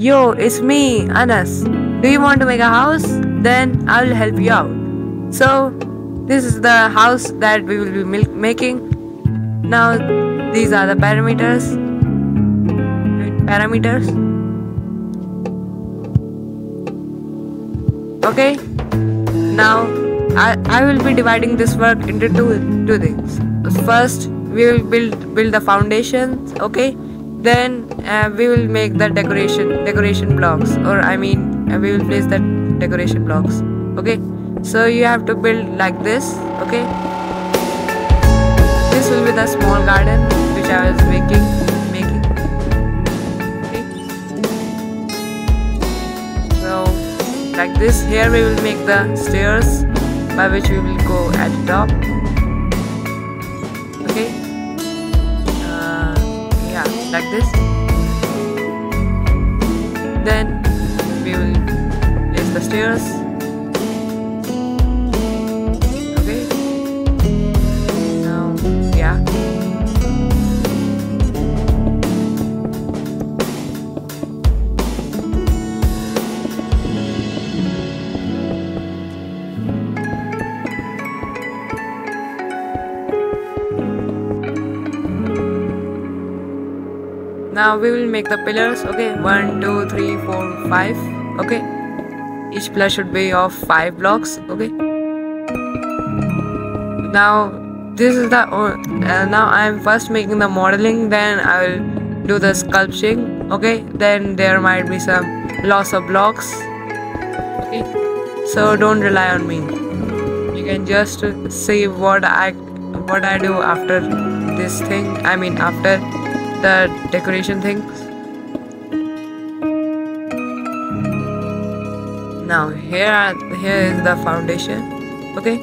Yo, it's me, Anas. Do you want to make a house? Then I will help you out. So, this is the house that we will be making. Now, these are the parameters. Parameters. Okay. Now, I, I will be dividing this work into two two things. First, we will build build the foundations. Okay. Then uh, we will make the decoration decoration blocks, or I mean, uh, we will place the decoration blocks. Okay. So you have to build like this. Okay. This will be the small garden which I was making making. Okay. So like this here we will make the stairs by which we will go at the top like this. Then we will place the stairs now we will make the pillars okay? One two three four five okay? Each pillar should be of five blocks okay? Now this is the uh, now i am first making the modeling then i will do the sculpting okay? Then there might be some loss of blocks okay? So don't rely on me. You can just see what i what i do after this thing i mean after the decoration things now here are, here is the foundation okay?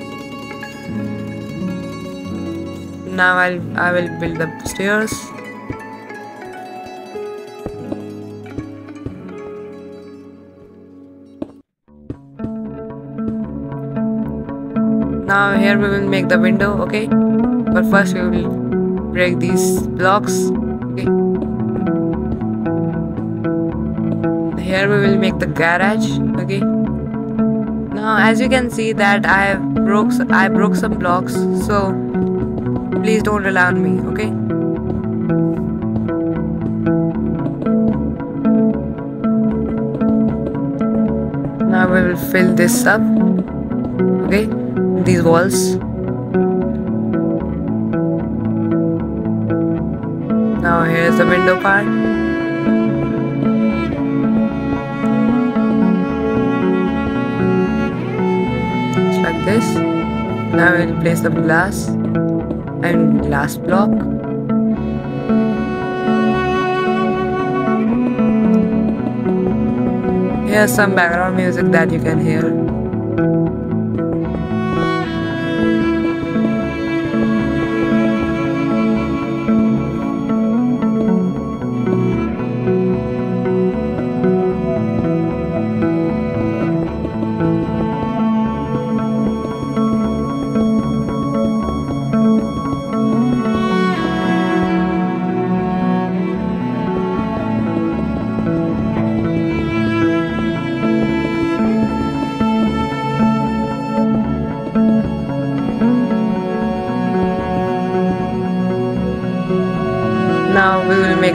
Now I'll I will build the stairs. Now here we will make the window okay? But first we will break these blocks okay here we will make the garage okay? Now as you can see that i have broke i broke some blocks so please don't rely on me okay? Now we will fill this up okay? These walls Just like this. Now we'll place the glass and glass block. Here's some background music that you can hear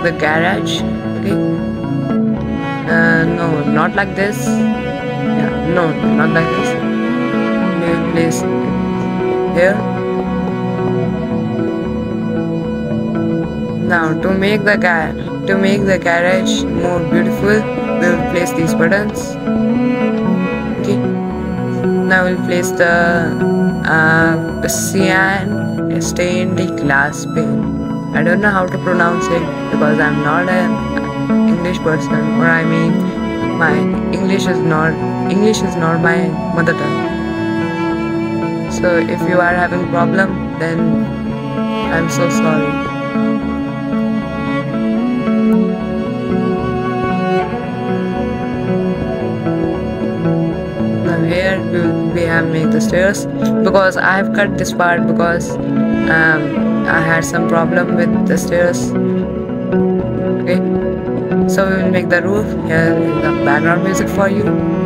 make the garage okay? Uh, no not like this. Yeah no not like this. Will place here. Now to make the gar to make the garage more beautiful we will place these buttons. Okay. Now we'll place the uh, cyan stained glass pane I don't know how to pronounce it because I'm not an English person or I mean my English is not English is not my mother tongue. So if you are having problem then I'm so sorry. Now here we, we have made the stairs because I have cut this part because um, I had some problem with the stairs. Okay, So we will make the roof. Here is the background music for you.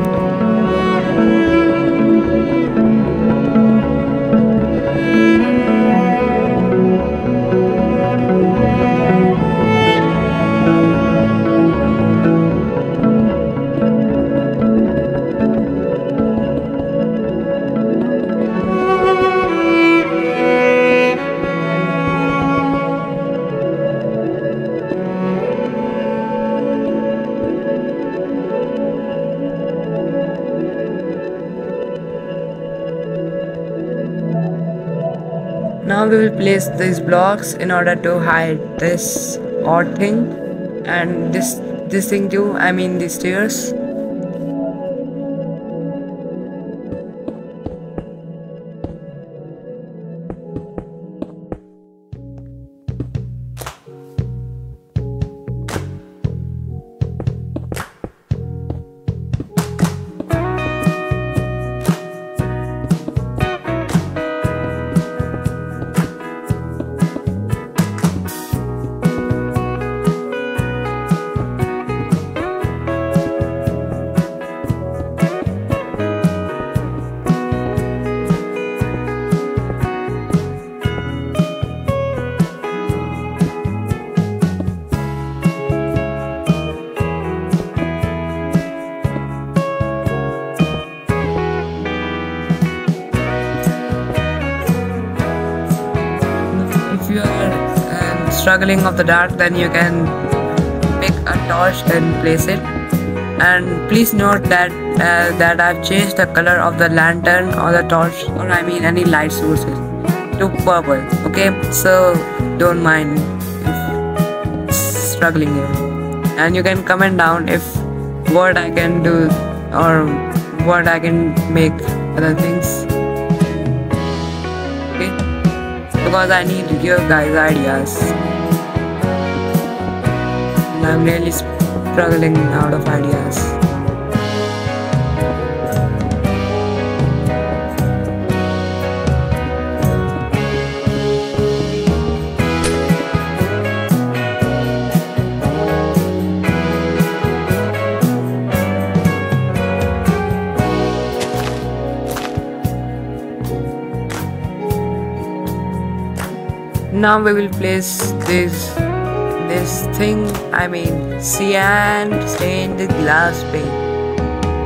We will place these blocks in order to hide this odd thing and this this thing too, I mean the stairs. Struggling of the dark, then you can pick a torch and place it. And please note that uh, that I've changed the color of the lantern or the torch, or I mean any light sources, to purple. Okay, so don't mind if struggling here. And you can comment down if what I can do or what I can make other things. Okay because I need your guys' ideas. And I'm really struggling out of ideas. Now we will place this this thing, I mean cyan stained glass paint.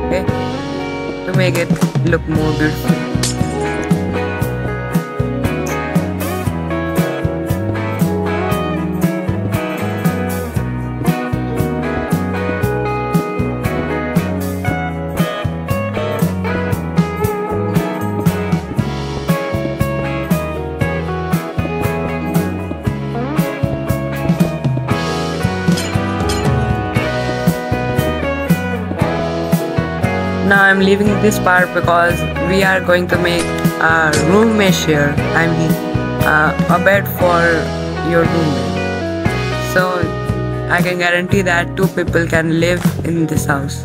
Okay? To make it look more beautiful. I'm leaving this part because we are going to make a room mesh here. I mean uh, a bed for your roommate. So I can guarantee that two people can live in this house.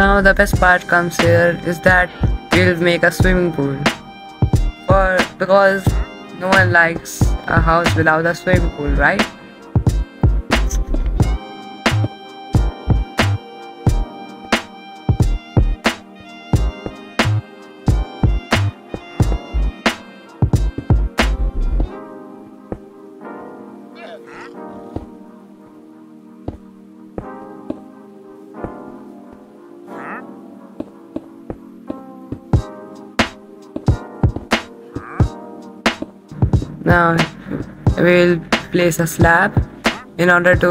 Now the best part comes here is that we'll make a swimming pool. For because no one likes a house without a swimming pool, right? Now we will place a slab in order to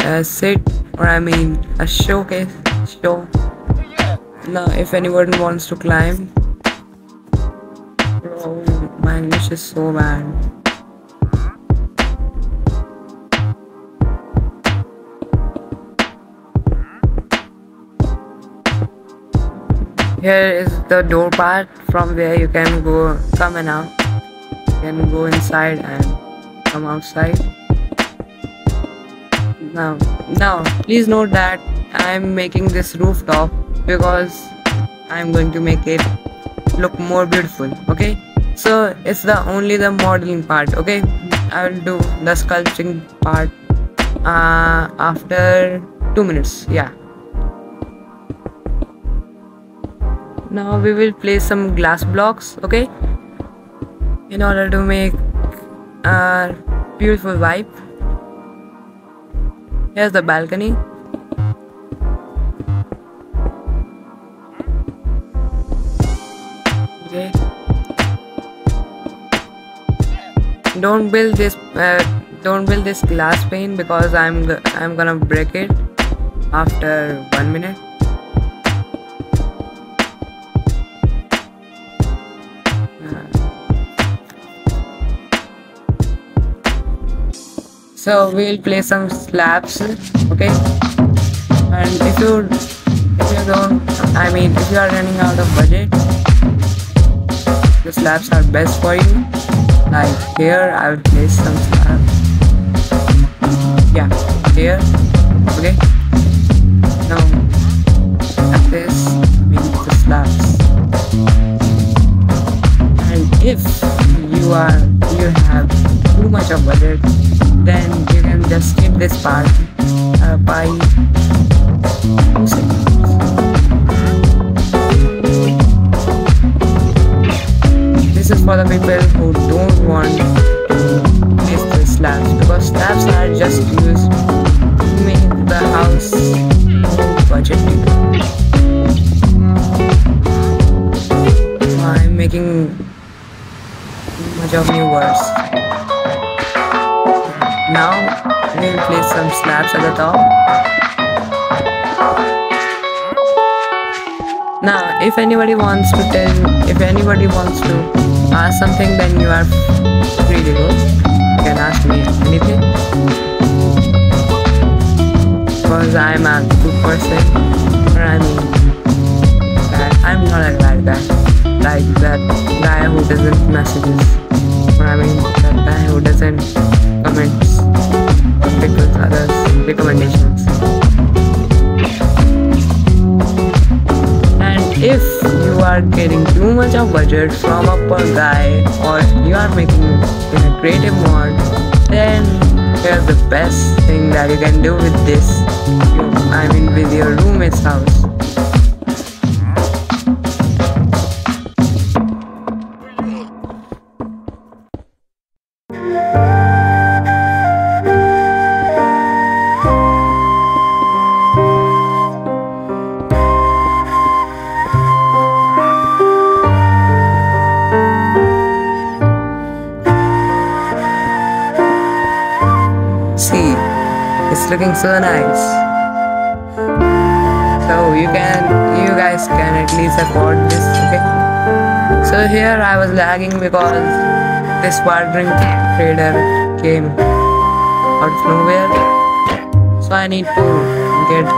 uh, sit or I mean a showcase show. Now if anyone wants to climb bro my English is so bad. Here is the door part from where you can go come and out can go inside and come outside. Now now please note that i'm making this rooftop because i'm going to make it look more beautiful okay? So it's the only the modeling part okay? I will do the sculpting part uh, after two minutes yeah. Now we will place some glass blocks okay in order to make a beautiful vibe. Here's the balcony. Okay. Don't build this uh, don't build this glass pane because i'm i'm gonna break it after one minute so we'll play some slabs okay? And if you if you don't i mean if you are running out of budget the slabs are best for you. Like here i will place some slabs. Yeah here okay? Now at this means the slabs and if you are you have too much of budget then you can just skip this part uh, by two seconds. This is for the people who don't want to place the slabs because slabs are just used to make the house more budgeted. I'm making much of new words. Now we'll place some slabs at the top. Now if anybody wants to tell, if anybody wants to ask something then you are free to go. You can ask me anything. Because I'm a good person. Or I mean, I'm not a bad guy. Like that guy who doesn't messages. Mean, that who doesn't comments with others recommendations. And if you are getting too much of budget from a poor guy or you are making in a creative mode then here's the best thing that you can do with this. I mean with your roommate's house so nice. So you can, you guys can at least afford this, okay? So here I was lagging because this wandering trader came out of nowhere. So I need to get.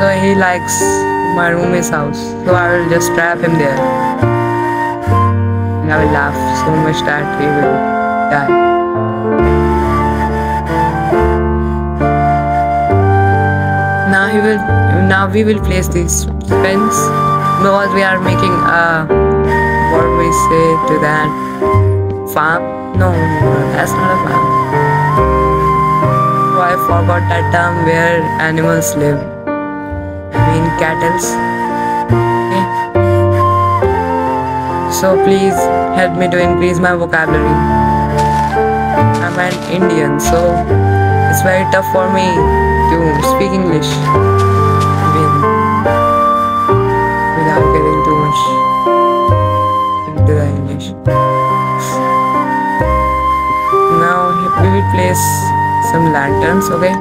So he likes my roommate's house. So I will just trap him there. And I will laugh so much that he will die. He will now we will place these pins because we are making a what we say to that farm. No, that's not a farm. Oh, I forgot that term where animals live. I mean cattle so please help me to increase my vocabulary. I'm an Indian so it's very tough for me to speak English without getting too much into the English. Now we will place some lanterns, okay?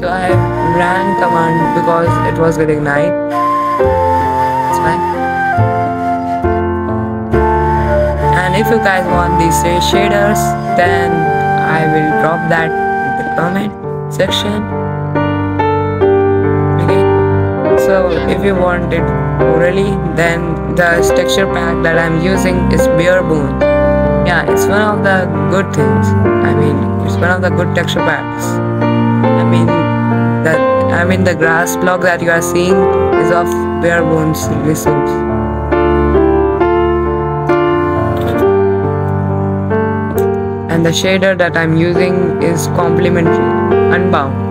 So I ran command because it was getting night. It's fine. And if you guys want these shaders, then I will drop that in the comment section so if you want it orally then the texture pack that I'm using is Barebone yeah it's one of the good things. I mean it's one of the good texture packs. I mean that I mean the grass block that you are seeing is of Barebones resource and the shader that I'm using is complementary unbound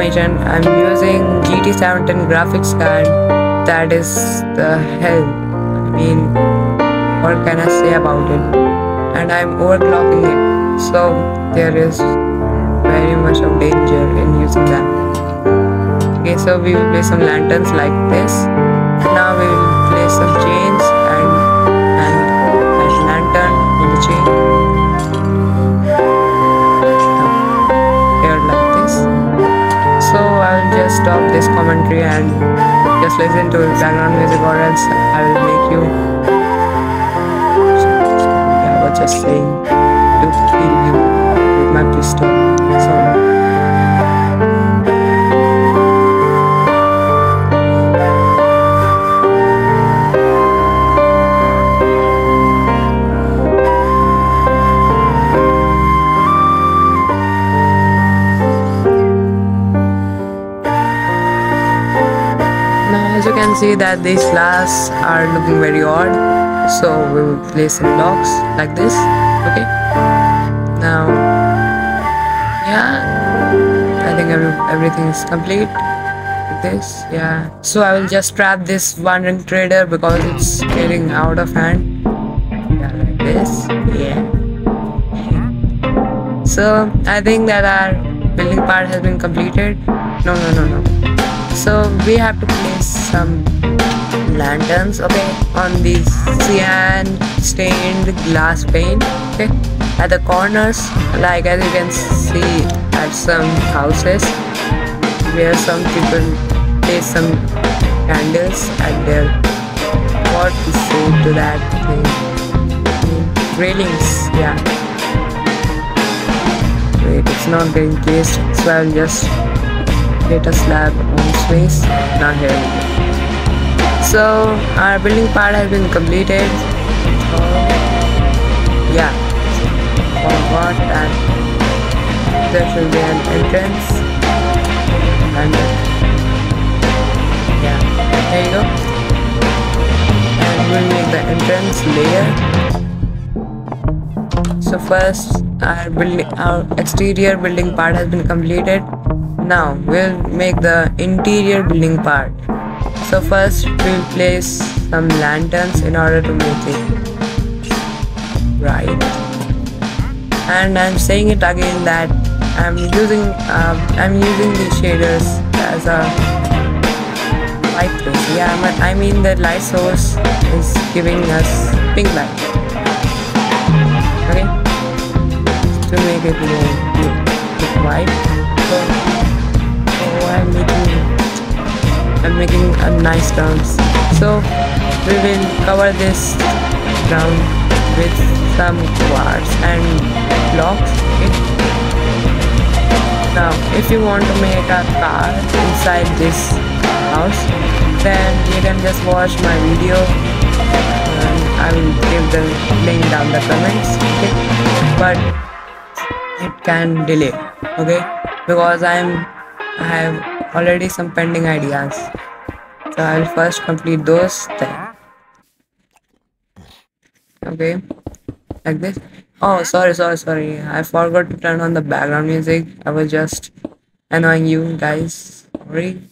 information. I'm using GT710 graphics card. That is the hell I mean what can I say about it? And I'm overclocking it so there is very much of danger in using that. Okay so we will place some lanterns like this. Now we will place some chains just stop this commentary and just listen to background music or else I will make you yeah, was just saying to kill you with my pistol. Sorry You can see that these slabs are looking very odd. So we will place some blocks like this okay? Now yeah I think every, everything is complete with this yeah. So I will just trap this wandering trader because it's getting out of hand. Yeah like this yeah. So I think that our building part has been completed. No no no no so we have to place some lanterns okay on these cyan stained glass pane okay at the corners. Like as you can see at some houses where some people place some candles at their what to say to that thing. Railings yeah. Wait it's not getting placed so i'll just get a slab on space. Now here. So our building part has been completed. Oh, yeah forgot that there should be an entrance. And yeah. There you go. And we'll make the entrance layer. So first our building our exterior building part has been completed now we'll make the interior building part. So first we'll place some lanterns in order to make it right and i'm saying it again that i'm using uh, i'm using these shaders as a light source. Yeah but i mean the light source is giving us pink light. Okay? To make it more white i'm making a nice terms so we will cover this ground with some quartz and blocks okay? Now if you want to make a car inside this house then you can just watch my video and I will give the link down the comments okay? But it can delay okay? Because I'm I have already some pending ideas. So I'll first complete those then. Okay. Like this? Oh sorry sorry sorry. I forgot to turn on the background music. I was just annoying you guys. Sorry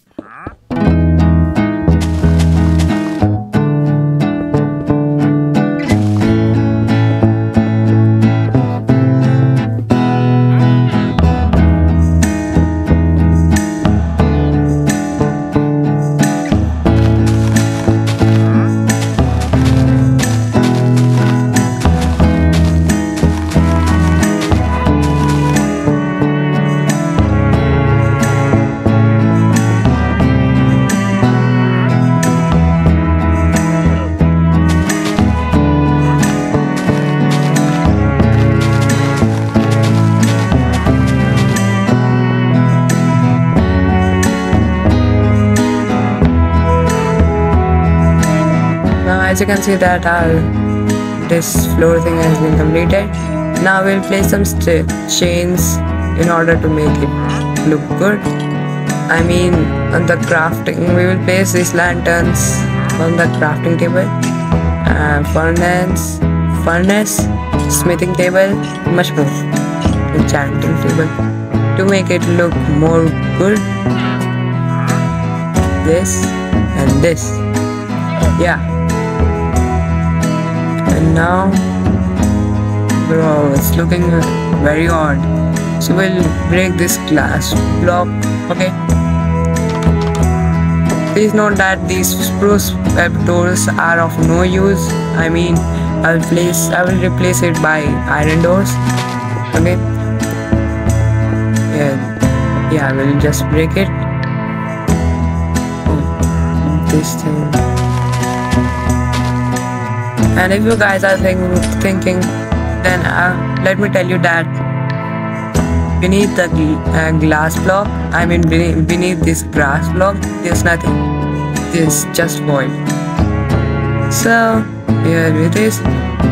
as you can see that our this floor thing has been completed. Now we'll place some chains in order to make it look good. I mean on the crafting we will place these lanterns on the crafting table uh, furnace furnace smithing table much more enchanting table. To make it look more good this and this. Yeah. and now? Bro it's looking very odd. So we'll break this glass block okay? Please note that these spruce web doors are of no use. I mean i'll place i will replace it by iron doors okay? Yeah yeah we'll just break it. Hmm, this thing and if you guys are think, thinking then uh, let me tell you that beneath the uh, glass block I mean beneath, beneath this glass block there's nothing. There's just void. So here it is.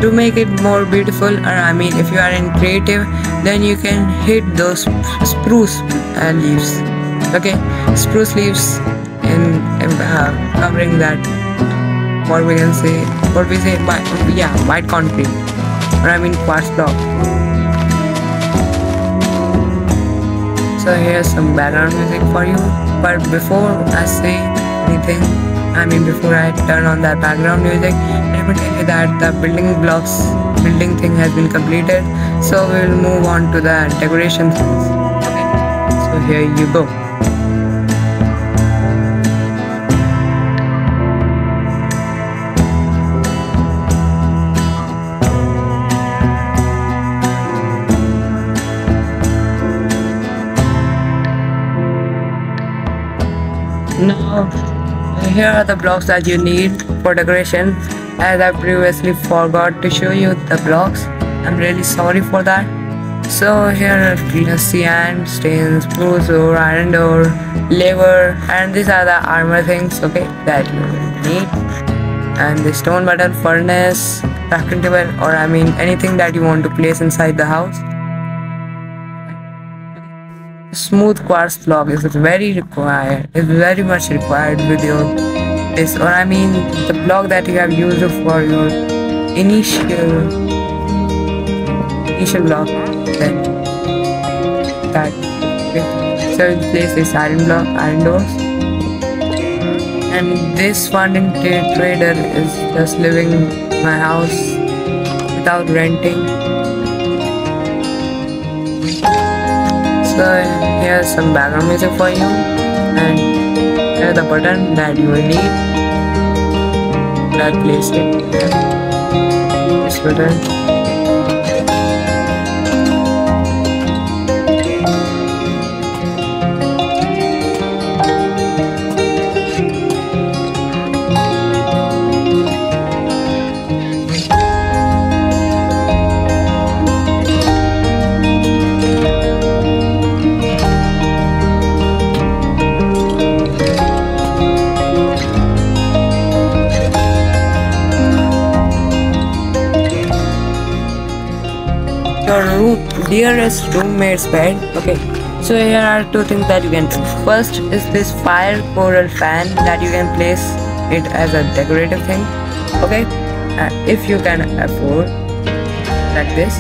To make it more beautiful or I mean if you are in creative then you can hit those spruce uh, leaves. Okay? Spruce leaves in uh, covering that what we can say what we say by yeah white concrete or I mean quartz block so here's some background music for you. But before I say anything I mean before I turn on that background music let me tell you that the building blocks building thing has been completed. So we will move on to the decoration things okay. So here you go here are the blocks that you need for decoration. As I previously forgot to show you the blocks, I'm really sorry for that. So here are cyan, stains, spruce or iron door, lever, and these are the armor things, okay, that you need. And the stone button, furnace, crafting table, or I mean anything that you want to place inside the house smooth quartz block is very required is very much required with your this or I mean the block that you have used for your initial initial block then that so place is iron block iron doors and this funding trader is just living my house without renting here's some background music for you. And here's the button that you will need. That place it this button room dearest roommate's bed. Okay so here are two things that you can do. First is this fire coral fan that you can place it as a decorative thing. Okay uh, if you can afford like this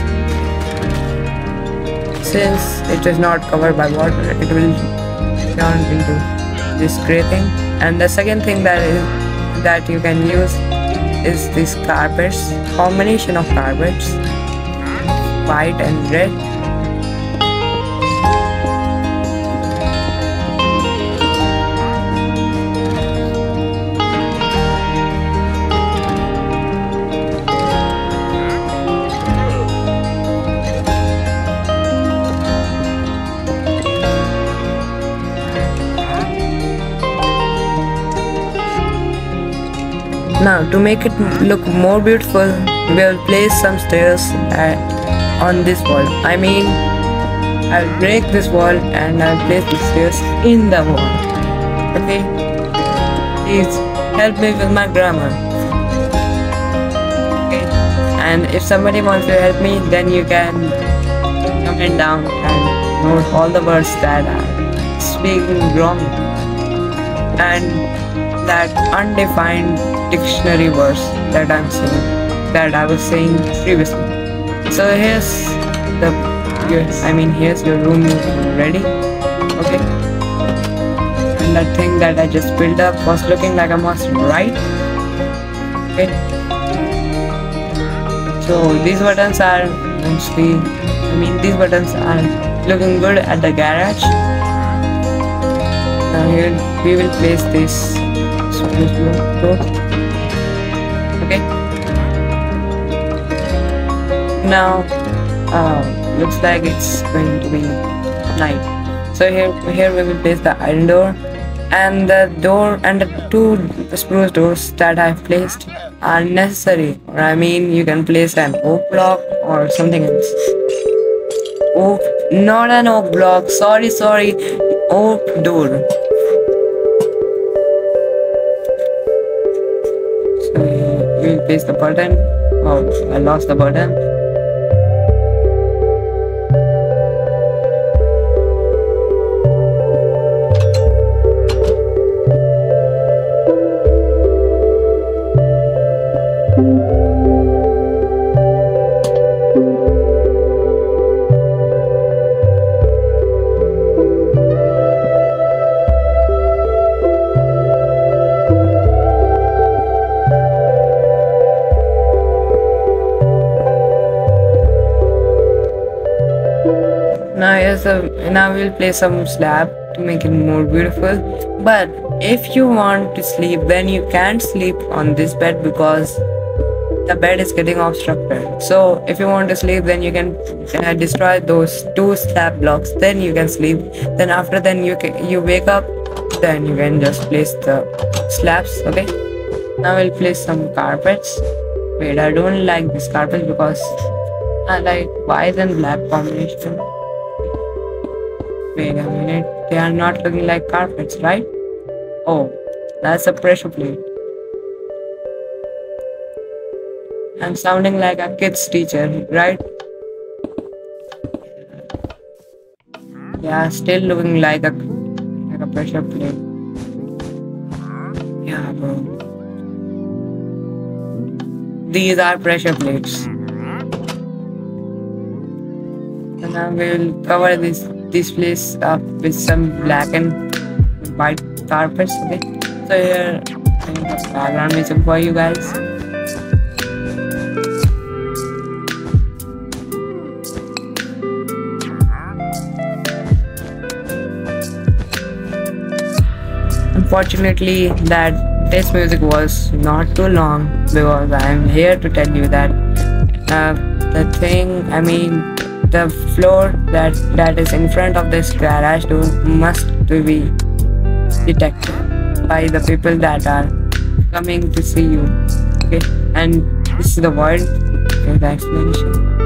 since it is not covered by water it will turn into this gray thing. And the second thing that is that you can use is these carpets combination of carpets white and red Now to make it look more beautiful, we will place some stairs on this wall. I mean, I'll break this wall and I'll place the stairs in the wall. Okay? Please help me with my grammar. Okay? and if somebody wants to help me then you can comment down and note all the words that are speaking wrong and that undefined dictionary words that I'm saying that I was saying previously. So here's the I mean here's your room ready. Okay. And that thing that I just built up was looking like a monster, right? Okay. So these buttons are mostly I mean these buttons are looking good at the garage. Now here we will place this okay. Now uh, looks like it's going to be night. So here here we will place the iron door. And the door and the two spruce doors that I've placed are necessary. Or I mean you can place an oak block or something else. Oak not an oak block. Sorry sorry. Oak door place the button oh I lost the button the now we'll place some slab to make it more beautiful. But if you want to sleep then you can't sleep on this bed because the bed is getting obstructed. So if you want to sleep then you can uh, destroy those two slab blocks. Then you can sleep. Then after then you can you wake up then you can just place the slabs okay? Now we'll place some carpets. Wait i don't like this carpet because i like white and black combination Wait a minute, they are not looking like carpets, right? Oh, that's a pressure plate. I'm sounding like a kid's teacher, right? Yeah, still looking like a like a pressure plate. Yeah, bro. These are pressure plates. Mm-hmm. And now we'll cover this this place up with some black and white carpets okay? So here background music for you guys. Unfortunately that this music was not too long because I am here to tell you that uh, the thing I mean the floor that that is in front of this garage door must be detected by the people that are coming to see you. Okay? And this is the word okay, the explanation.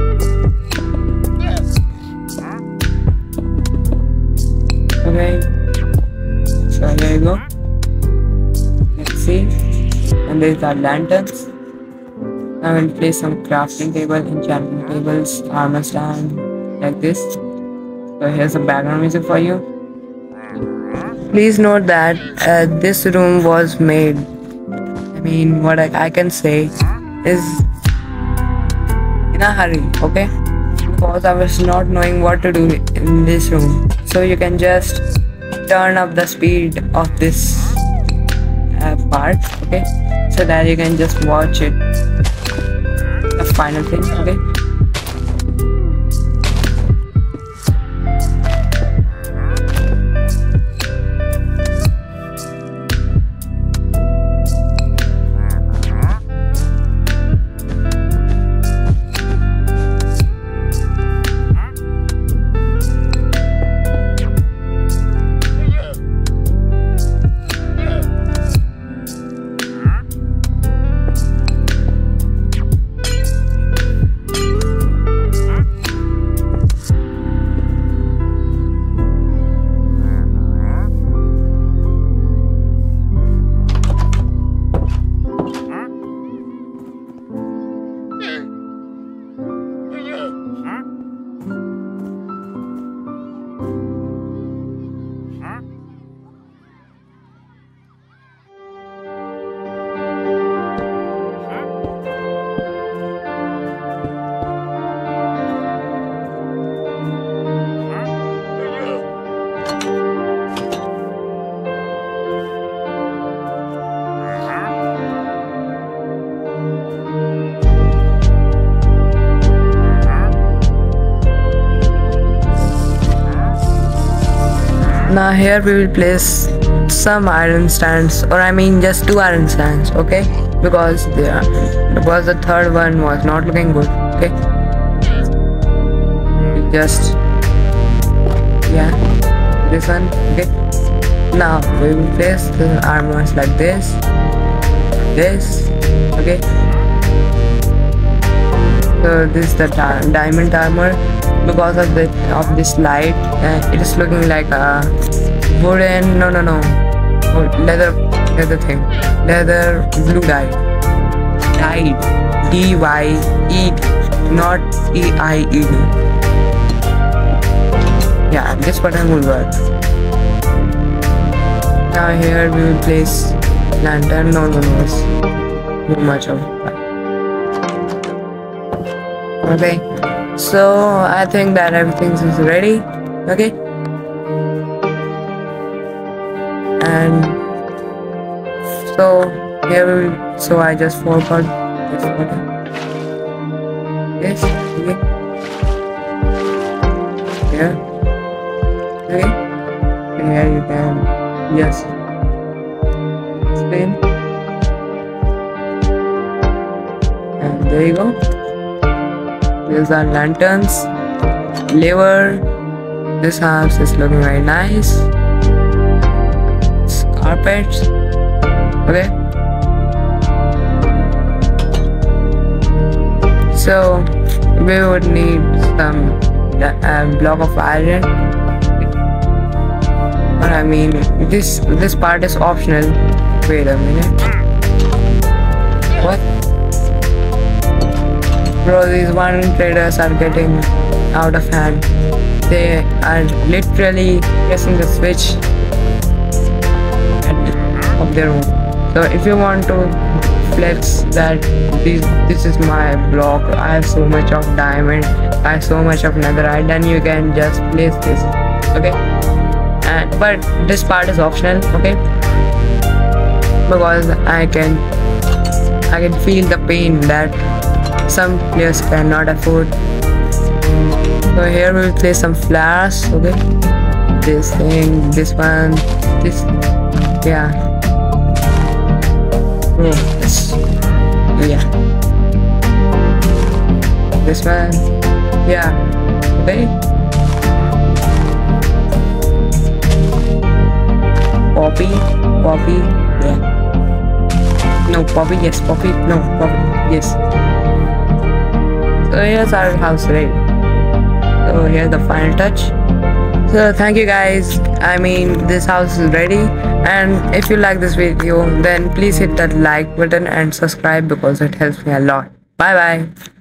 Okay? So here you go. Let's see. And these are lanterns I will place some crafting table, enchanting tables, armor stand, like this. So here's some background music for you. Please note that uh, this room was made, I mean what I, I can say is in a hurry, okay? Because I was not knowing what to do in this room. So you can just turn up the speed of this uh, part, okay? So that you can just watch it final thing okay now here we will place some iron stands or I mean just two iron stands okay? Because they are because the third one was not looking good okay? Just yeah this one okay? Now we will place the armors like this this okay? So this is the diamond armor because of the of this light it is looking like a wooden no no no leather leather thing. Leather blue dye. Dyed d y e d not e i e d. Yeah this button will work. Now here we will place lantern no no no too much of that okay so i think that everything is ready okay? And so here we so i just forgot this button yes okay. Okay. And here you can yes. Spin. And there you go these are lanterns lever. This house is looking very nice. It's carpets. Okay. So we would need some uh, block of iron. But I mean this this part is optional. Wait a minute. What bro these one traders are getting out of hand. They are literally pressing the switch of their own. So if you want to flex that this this is my block. I have so much of diamond. I have so much of netherite then you can just place this okay? And but this part is optional okay? Because i can i can feel the pain that some players cannot afford. So here we will place some flowers okay? This thing this one this yeah. Oh this yeah. This one yeah okay. Poppy poppy yeah. No poppy yes poppy no poppy yes so here's our house right? So here's the final touch. So thank you guys. I mean this house is ready. And if you like this video then please hit that like button and subscribe because it helps me a lot. Bye bye